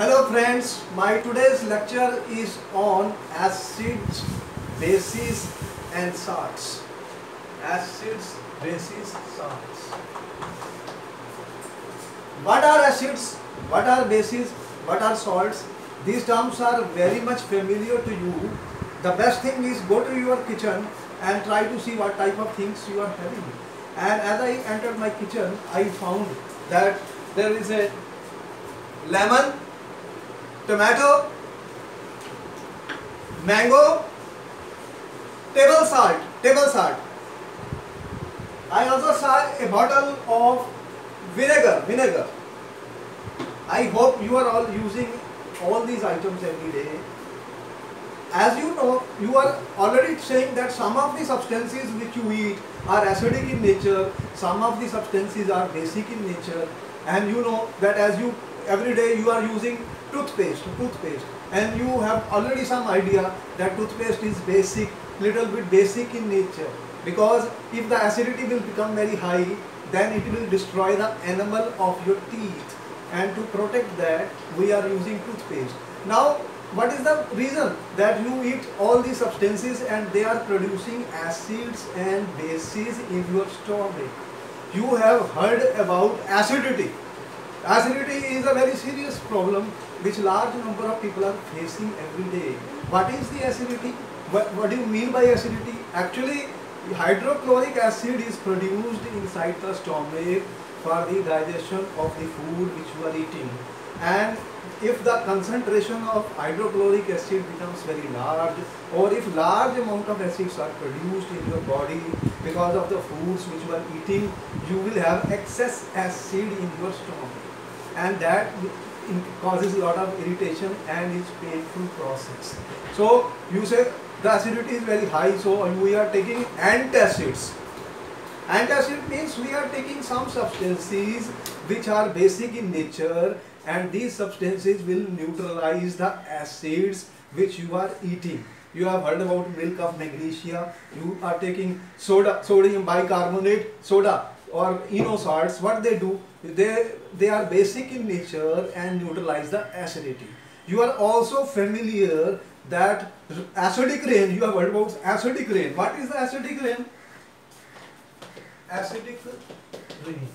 Hello friends, my today's lecture is on acids, bases and salts. Acids, bases, salts. What are acids? What are bases? What are salts? These terms are very much familiar to you. The best thing is go to your kitchen and try to see what type of things you are having. And as I entered my kitchen, I found that there is a lemon, tomato, mango, table salt, table salt. I also saw a bottle of vinegar, vinegar. I hope you are all using all these items every day. As you know, you are already saying that some of the substances which you eat are acidic in nature, some of the substances are basic in nature, and you know that as you every day you are using toothpaste, toothpaste, and you have already some idea that toothpaste is basic, little bit basic in nature, because if the acidity will become very high, then it will destroy the enamel of your teeth, and to protect that, we are using toothpaste. Now, what is the reason that you eat all these substances and they are producing acids and bases in your stomach? You have heard about acidity. Acidity is a very serious problem which large number of people are facing every day. What is the acidity? What, what do you mean by acidity? Actually, hydrochloric acid is produced inside the stomach for the digestion of the food which you are eating. And if the concentration of hydrochloric acid becomes very large or if large amount of acids are produced in your body because of the foods which you are eating, you will have excess acid in your stomach and that causes a lot of irritation and is painful process. So you say the acidity is very high so we are taking antacids. Antacid means we are taking some substances which are basic in nature and these substances will neutralize the acids which you are eating. You have heard about milk of magnesia, you are taking soda, sodium bicarbonate, soda or Eno salts, what they do, they, they are basic in nature and neutralize the acidity. You are also familiar that acidic rain, you have heard about acidic rain. What is the acidic rain? Acidic rain.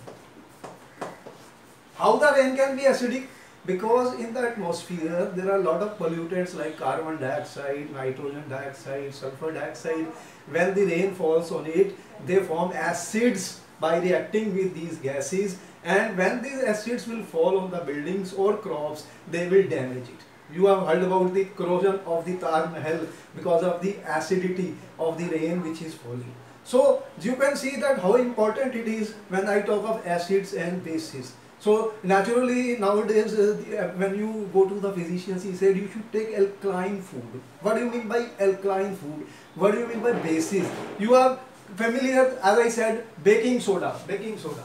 How the rain can be acidic? Because in the atmosphere there are a lot of pollutants like carbon dioxide, nitrogen dioxide, sulfur dioxide. When the rain falls on it, they form acids by reacting with these gases and when these acids will fall on the buildings or crops, they will damage it. You have heard about the corrosion of the Taj Mahal because of the acidity of the rain which is falling. So you can see that how important it is when I talk of acids and bases. So naturally nowadays uh, uh, when you go to the physicians he said you should take alkaline food. What do you mean by alkaline food? What do you mean by bases? You are familiar as I said baking soda. Baking soda.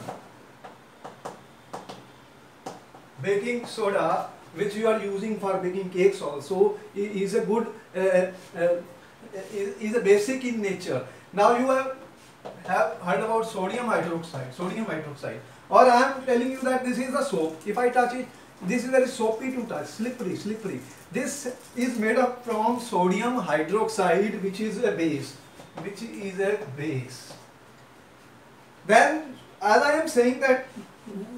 Baking soda which you are using for baking cakes also is a good uh, uh, is a basic in nature. Now you have have heard about sodium hydroxide, sodium hydroxide or I am telling you that this is a soap. If I touch it, this is very soapy to touch, slippery, slippery. This is made up from sodium hydroxide which is a base, which is a base. Then as I am saying that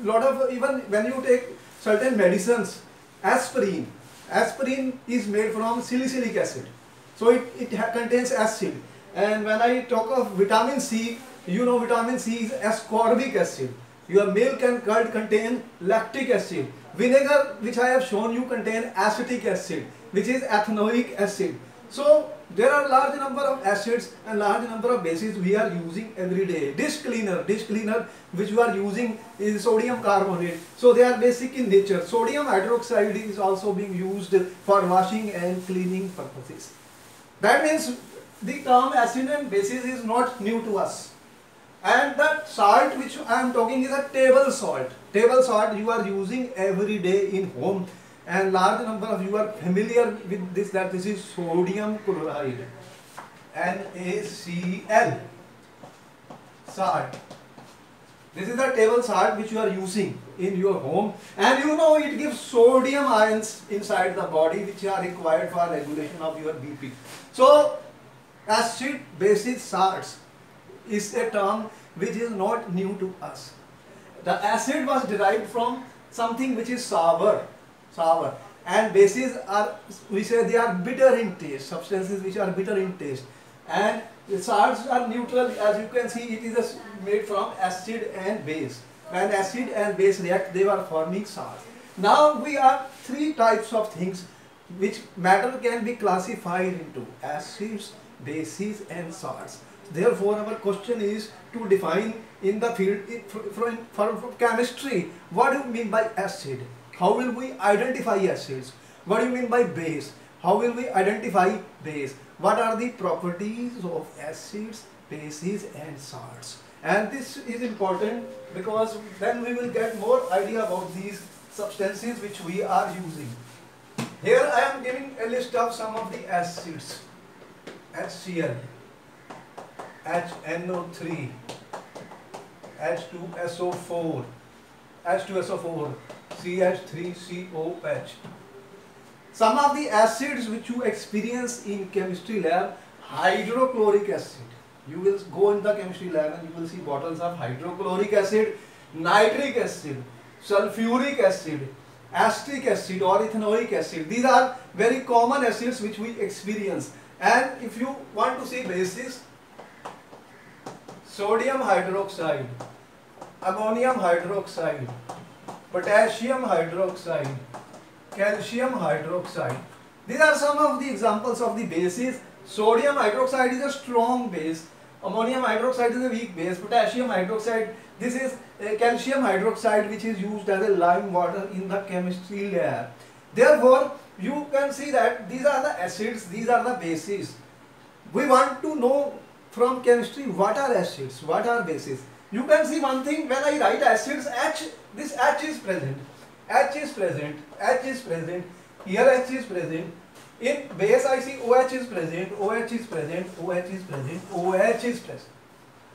lot of even when you take certain medicines, aspirin, aspirin is made from salicylic acid. So it, it contains acid. And when I talk of vitamin C, you know vitamin C is ascorbic acid. Your milk and curd contain lactic acid. Vinegar, which I have shown you, contain acetic acid, which is ethanoic acid. So there are large number of acids and large number of bases we are using every day. Dish cleaner, dish cleaner which we are using is sodium carbonate. So they are basic in nature. Sodium hydroxide is also being used for washing and cleaning purposes. That means the term acid and bases is not new to us and that salt which I am talking is a table salt. Table salt you are using every day in home and large number of you are familiar with this that this is sodium chloride NaCl salt. This is the table salt which you are using in your home and you know it gives sodium ions inside the body which are required for regulation of your BP. So acid basic salts is a term which is not new to us. The acid was derived from something which is sour, sour and bases are we say they are bitter in taste, substances which are bitter in taste and the salts are neutral as you can see it is made from acid and base. When acid and base react they are forming salts. Now we have three types of things which matter can be classified into acids, bases and salts. Therefore our question is to define in the field from, from, from chemistry what do you mean by acid? How will we identify acids? What do you mean by base? How will we identify base? What are the properties of acids, bases and salts? And this is important because then we will get more idea about these substances which we are using. Here I am giving a list of some of the acids. HCl, HNO3, H2SO4, H2SO4, CH3COH. Some of the acids which you experience in chemistry lab, hydrochloric acid. You will go in the chemistry lab and you will see bottles of hydrochloric acid, nitric acid, sulfuric acid, acetic acid or ethanoic acid. These are very common acids which we experience. And if you want to see bases, sodium hydroxide, ammonium hydroxide, potassium hydroxide, calcium hydroxide. These are some of the examples of the bases. Sodium hydroxide is a strong base. Ammonium hydroxide is a weak base. Potassium hydroxide, this is uh, calcium hydroxide which is used as a lime water in the chemistry lab. Therefore, you can see that these are the acids, these are the bases. We want to know from chemistry what are acids, what are bases. You can see one thing when I write acids, H, this H is present. H is present, H is present, here H is present. In base I see OH is present, OH is present, OH is present, OH is present.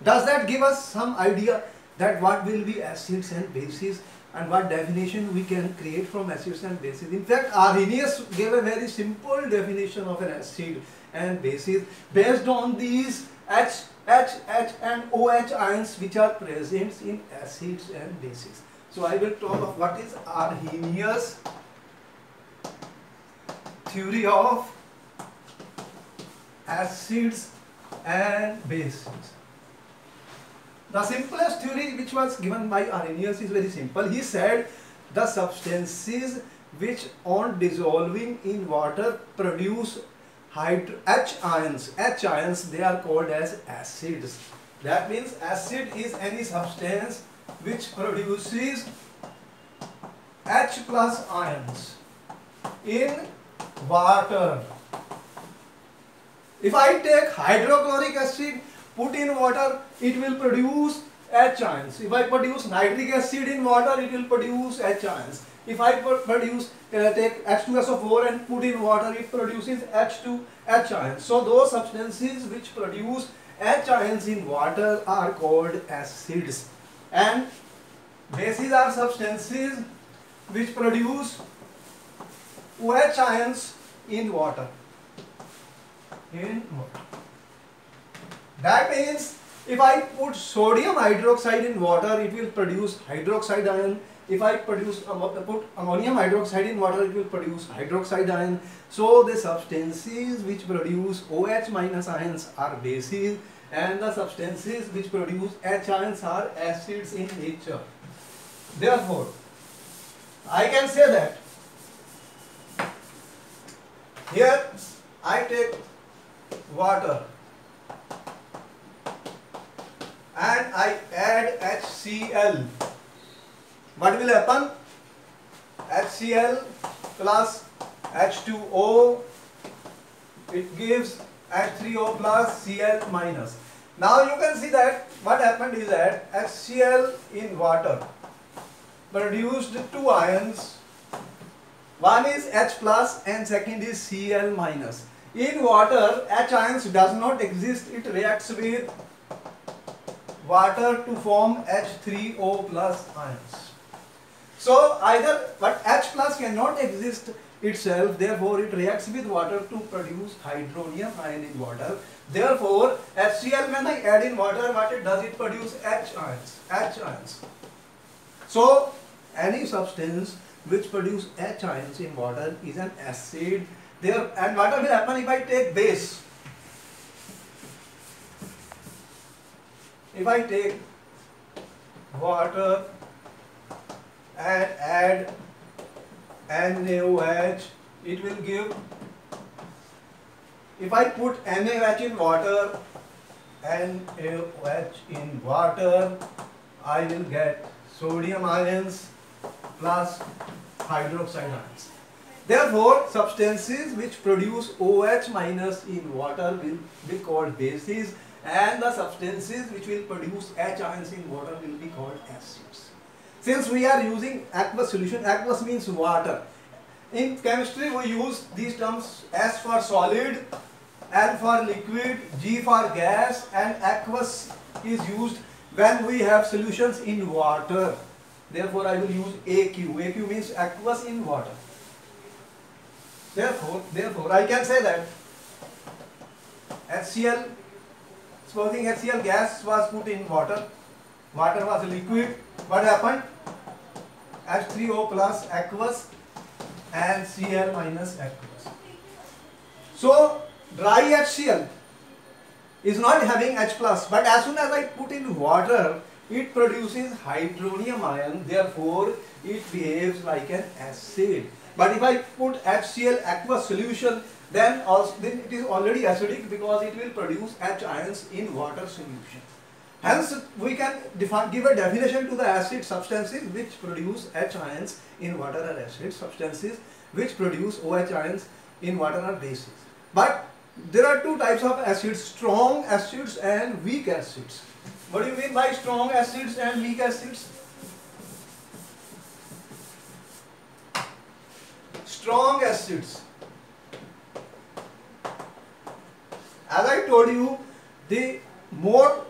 Does that give us some idea that what will be acids and bases and what definition we can create from acids and bases? In fact, Arrhenius gave a very simple definition of an acid and bases based on these H, H, H and OH ions which are present in acids and bases. So I will talk of what is Arrhenius theory of acids and bases. The simplest theory which was given by Arrhenius is very simple. He said the substances which on dissolving in water produce H ions. H ions they are called as acids. That means acid is any substance which produces H plus ions in water. If I take hydrochloric acid, put in water, it will produce H ions. If I produce nitric acid in water, it will produce H ions. If I produce, uh, take H2SO4 and put in water, it produces H2 H ions. So those substances which produce H ions in water are called acids. And bases are substances which produce OH ions in water. In water. That means if I put sodium hydroxide in water, it will produce hydroxide ion. If I produce put ammonium hydroxide in water, it will produce hydroxide ion. So the substances which produce OH minus ions are bases and the substances which produce H ions are acids in nature. Therefore, I can say that here I take water and I add HCl. What will happen? HCl plus H2O it gives H3O plus Cl minus. Now you can see that what happened is that HCl in water produced two ions. One is H plus and second is Cl minus. In water, H ions does not exist. It reacts with water to form H3O plus ions. So either, but H plus cannot exist itself, therefore it reacts with water to produce hydronium ion in water. Therefore, HCl when I add in water, what it does, it produce H ions, H ions. So, any substance which produce H ions in water is an acid. There, and what will happen if I take base? If I take water and add NaOH, it will give, if I put NaOH in water, NaOH in water, I will get sodium ions plus hydroxide ions. Therefore, substances which produce OH minus in water will be called bases and the substances which will produce H ions in water will be called acids. Since we are using aqueous solution, aqueous means water. In chemistry we use these terms S for solid, L for liquid, G for gas and aqueous is used when we have solutions in water. Therefore I will use AQ. AQ means aqueous in water. Therefore, therefore I can say that HCl, supposing HCl gas was put in water, water was a liquid, what happened? H3O plus aqueous and Cl minus aqueous. So dry HCl is not having H plus but as soon as I put in water it produces hydronium ion therefore it behaves like an acid. But if I put HCl aqueous solution then, also, then it is already acidic because it will produce H ions in water solution. Hence, we can define, give a definition to the acid substances which produce H ions in water are acid substances which produce OH ions in water are bases. But there are two types of acids, strong acids and weak acids. What do you mean by strong acids and weak acids? Strong acids. As I told you, the more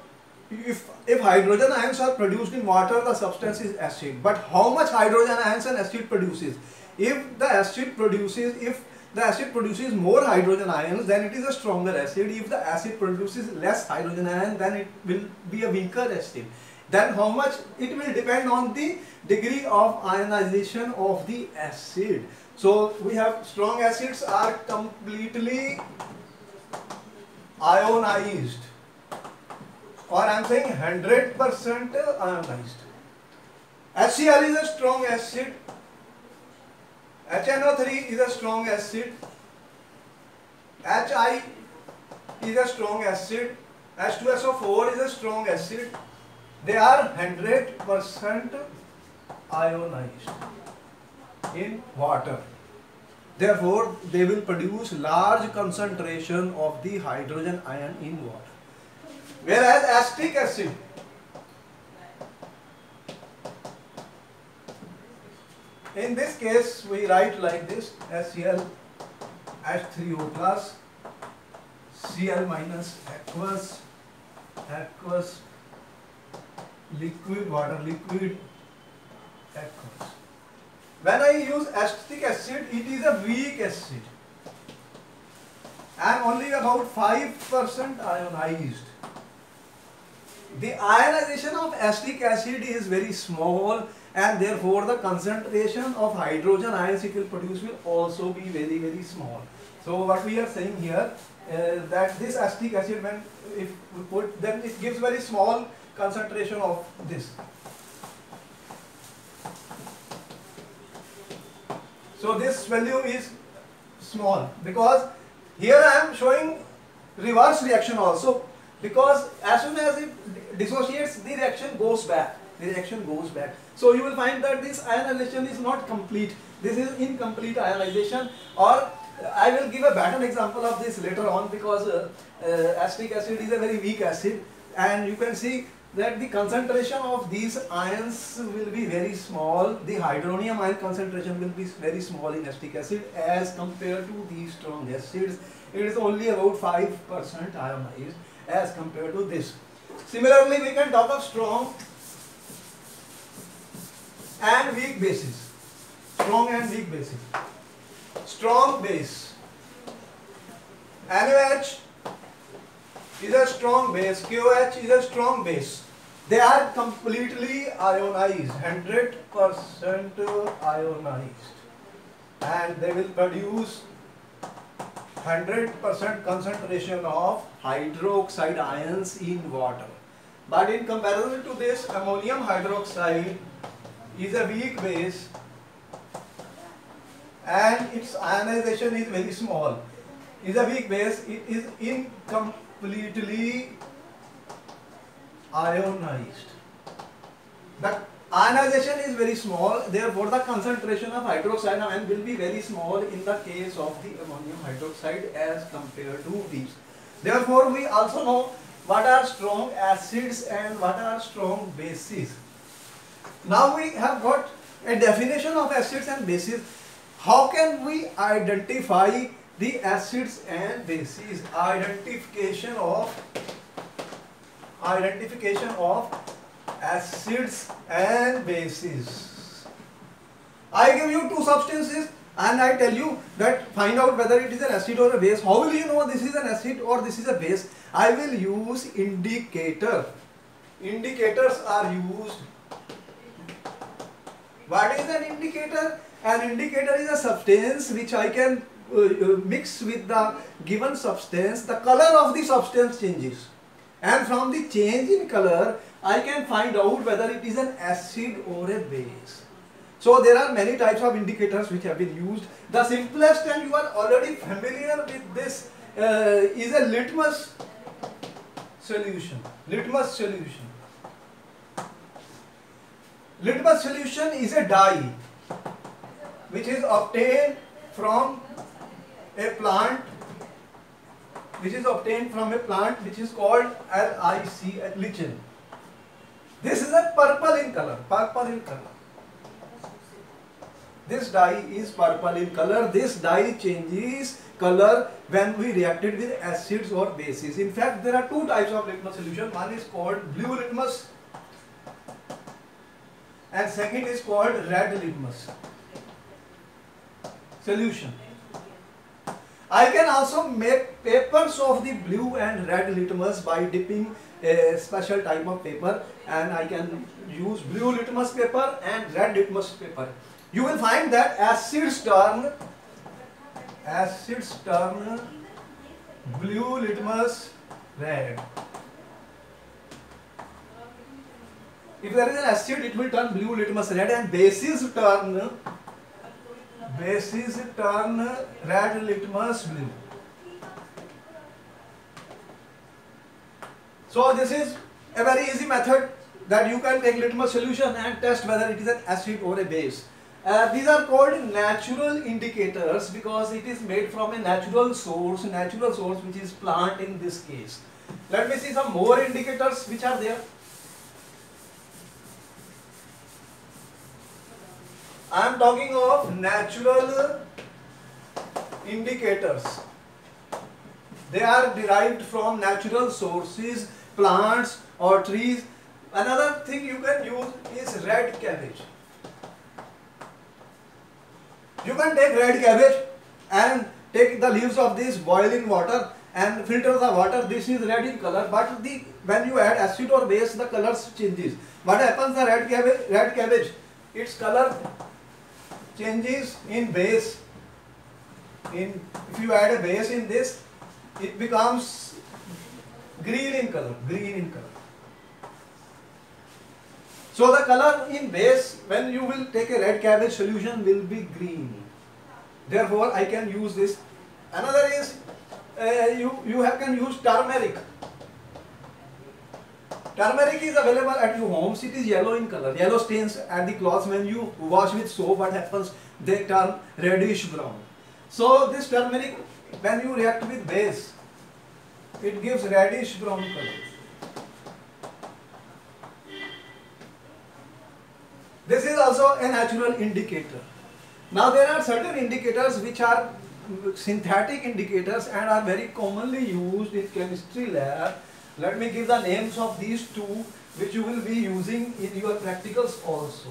if, if hydrogen ions are produced in water, the substance is acid. But how much hydrogen ions an acid produces? If the acid produces, if the acid produces more hydrogen ions, then it is a stronger acid. If the acid produces less hydrogen ion, then it will be a weaker acid. Then how much? It will depend on the degree of ionization of the acid. So we have strong acids are completely ionized or I am saying 100% ionized. HCl is a strong acid. HNO3 is a strong acid. HI is a strong acid. H2SO4 is a strong acid. They are 100% ionized in water. Therefore, they will produce large concentration of the hydrogen ion in water. Whereas acetic acid in this case we write like this HCl H3O plus Cl minus aqueous aqueous liquid water liquid aqueous. When I use acetic acid it is a weak acid and only about 5% ionized the ionization of acetic acid is very small and therefore the concentration of hydrogen ions it will produce will also be very very small. So what we are saying here uh, that this acetic acid when if we put then it gives very small concentration of this. So this value is small because here I am showing reverse reaction also because as soon as it dissociates the reaction goes back. The reaction goes back. So you will find that this ionization is not complete. This is incomplete ionization or I will give a better example of this later on because uh, uh, acetic acid is a very weak acid and you can see that the concentration of these ions will be very small the hydronium ion concentration will be very small in acetic acid as compared to these strong acids it is only about 5% ionized as compared to this. Similarly, we can talk of strong and weak bases. Strong and weak bases. Strong base. NaOH is a strong base, KOH is a strong base. They are completely ionized, 100% ionized and they will produce 100% concentration of hydroxide ions in water. But in comparison to this, ammonium hydroxide is a weak base and its ionization is very small. Is a weak base, it is incompletely ionized. The ionization is very small, therefore the concentration of hydroxide ion will be very small in the case of the ammonium hydroxide as compared to these. Therefore, we also know what are strong acids and what are strong bases. Now we have got a definition of acids and bases. How can we identify the acids and bases? Identification of identification of acids and bases. I give you two substances and I tell you that find out whether it is an acid or a base. How will you know this is an acid or this is a base? I will use indicator. Indicators are used. What is an indicator? An indicator is a substance which I can uh, uh, mix with the given substance. The color of the substance changes. And from the change in color, I can find out whether it is an acid or a base. So there are many types of indicators which have been used. The simplest and you are already familiar with this uh, is a litmus solution. Litmus solution. Litmus solution is a dye which is obtained from a plant which is obtained from a plant which is called LIC, lichen. This is a purple in color, purple in color. This dye is purple in color. This dye changes color when we reacted with acids or bases. In fact, there are two types of litmus solution. One is called blue litmus and second is called red litmus solution. I can also make papers of the blue and red litmus by dipping a special type of paper and I can use blue litmus paper and red litmus paper. You will find that acids turn acids turn blue litmus red. If there is an acid, it will turn blue litmus red and bases turn bases turn red litmus blue. So this is a very easy method that you can take litmus solution and test whether it is an acid or a base. Uh, these are called natural indicators because it is made from a natural source, natural source which is plant in this case. Let me see some more indicators which are there. I am talking of natural indicators. They are derived from natural sources, plants or trees. Another thing you can use is red cabbage. You can take red cabbage and take the leaves of this, boil in water and filter the water. This is red in color, but the when you add acid or base, the colors changes. What happens? The red cabbage, red cabbage, its color changes in base. In if you add a base in this it becomes green in color green in color. So the color in base when you will take a red cabbage solution will be green. Therefore I can use this. Another is uh, you you have, can use turmeric Turmeric is available at your homes. It is yellow in color. Yellow stains at the cloths when you wash with soap. What happens? They turn reddish brown. So this turmeric, when you react with base, it gives reddish brown color. This is also a natural indicator. Now there are certain indicators which are synthetic indicators and are very commonly used in chemistry lab let me give the names of these two which you will be using in your practicals also.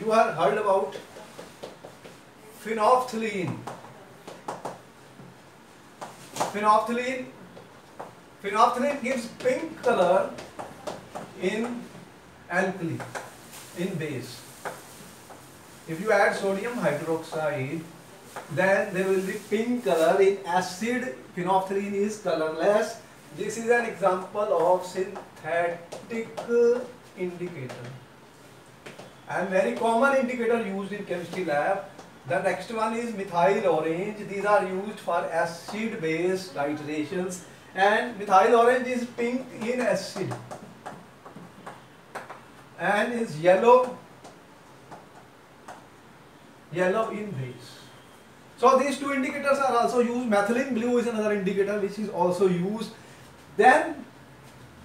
You have heard about phenolphthalein. Phenolphthalein. Phenolphthalein gives pink color in alkali, in base. If you add sodium hydroxide, then there will be pink color in acid. Phenolphthalein is colorless. This is an example of synthetic indicator and very common indicator used in chemistry lab. The next one is methyl orange. These are used for acid base titrations and methyl orange is pink in acid and is yellow yellow in base. So these two indicators are also used. Methylene blue is another indicator which is also used. Then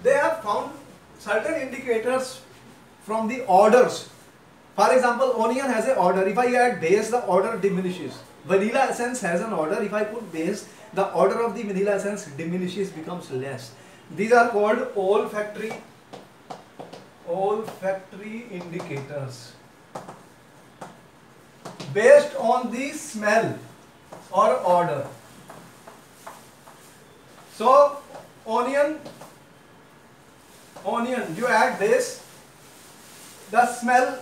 they have found certain indicators from the orders for example, onion has an order. If I add base, the order diminishes. Vanilla essence has an order. If I put base, the order of the vanilla essence diminishes, becomes less. These are called olfactory olfactory indicators. Based on the smell or order. So, onion, onion, you add this, the smell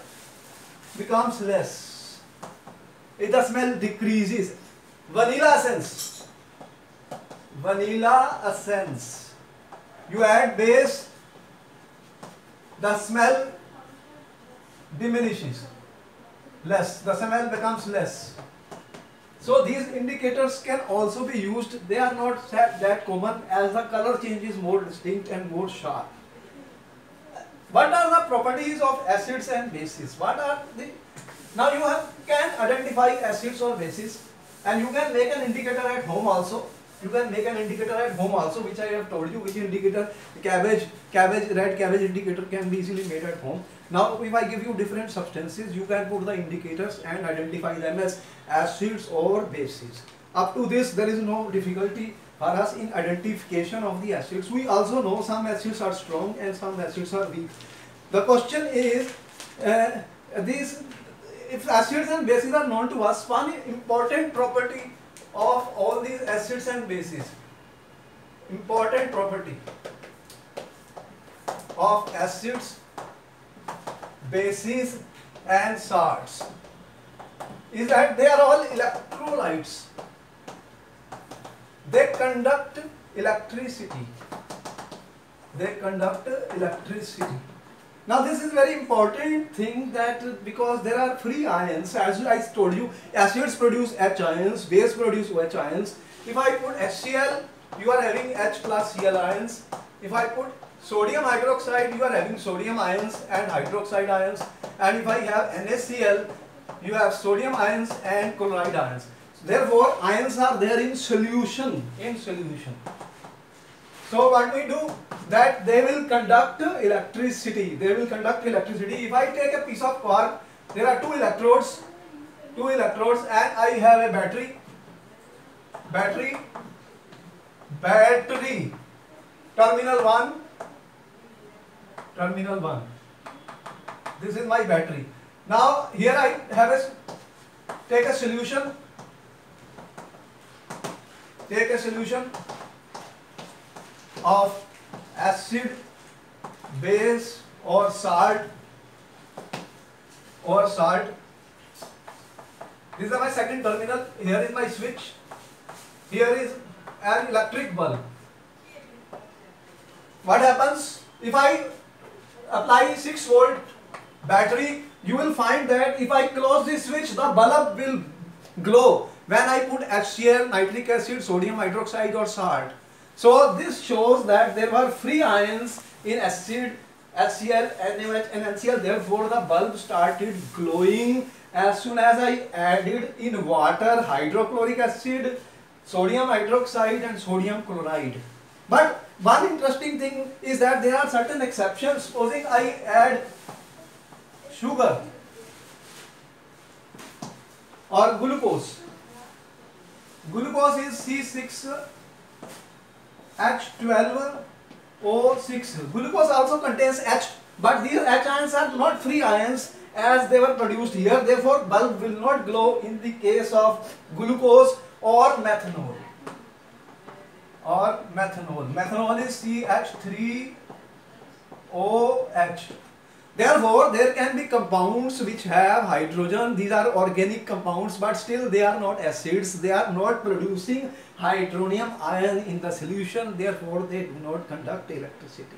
becomes less. If the smell decreases, vanilla essence, vanilla essence, you add base, the smell diminishes, less, the smell becomes less. So these indicators can also be used, they are not that common as the color change is more distinct and more sharp. What are the properties of acids and bases? What are the now you have, can identify acids or bases and you can make an indicator at home also. You can make an indicator at home also which I have told you which indicator cabbage, cabbage, red cabbage indicator can be easily made at home. Now if I give you different substances you can put the indicators and identify them as acids or bases. Up to this there is no difficulty for us in identification of the acids. We also know some acids are strong and some acids are weak. The question is, uh, these, if acids and bases are known to us, one important property of all these acids and bases, important property of acids, bases and salts is that they are all electrolytes they conduct electricity. They conduct electricity. Now this is very important thing that because there are free ions as I told you acids produce H ions, base produce OH ions. If I put HCl you are having H plus Cl ions. If I put sodium hydroxide you are having sodium ions and hydroxide ions and if I have NaCl you have sodium ions and chloride ions. Therefore, ions are there in solution, in solution. So what we do that they will conduct electricity. They will conduct electricity. If I take a piece of quark, there are two electrodes, two electrodes, and I have a battery. Battery, battery. Terminal one, terminal one. This is my battery. Now here I have a take a solution take a solution of acid, base or salt or salt. This is my second terminal. Here is my switch. Here is an electric bulb. What happens if I apply 6 volt battery? You will find that if I close this switch, the bulb will glow when I put HCl, nitric acid, sodium hydroxide or salt. So this shows that there were free ions in acid, HCl, NaOH and NaCl. Therefore the bulb started glowing as soon as I added in water hydrochloric acid, sodium hydroxide and sodium chloride. But one interesting thing is that there are certain exceptions. Supposing I add sugar or glucose Glucose is C6H12 O6. Glucose also contains H, but these H ions are not free ions as they were produced here. Therefore, bulb will not glow in the case of glucose or methanol. Or methanol. Methanol is CH3OH. Therefore, there can be compounds which have hydrogen. These are organic compounds, but still they are not acids. They are not producing hydronium ion in the solution. Therefore, they do not conduct electricity.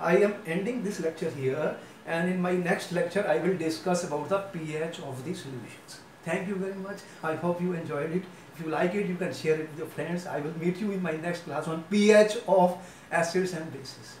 I am ending this lecture here and in my next lecture I will discuss about the pH of the solutions. Thank you very much. I hope you enjoyed it. If you like it, you can share it with your friends. I will meet you in my next class on pH of acids and bases.